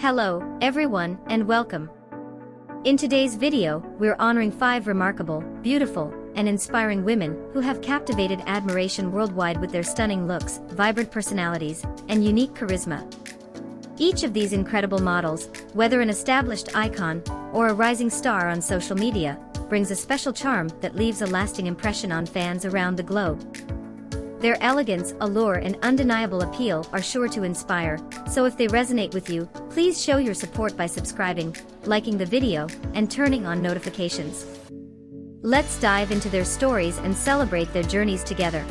Hello, everyone, and welcome. In today's video, we're honoring five remarkable, beautiful, and inspiring women who have captivated admiration worldwide with their stunning looks, vibrant personalities, and unique charisma. Each of these incredible models, whether an established icon or a rising star on social media, brings a special charm that leaves a lasting impression on fans around the globe. Their elegance, allure and undeniable appeal are sure to inspire, so if they resonate with you, please show your support by subscribing, liking the video, and turning on notifications. Let's dive into their stories and celebrate their journeys together.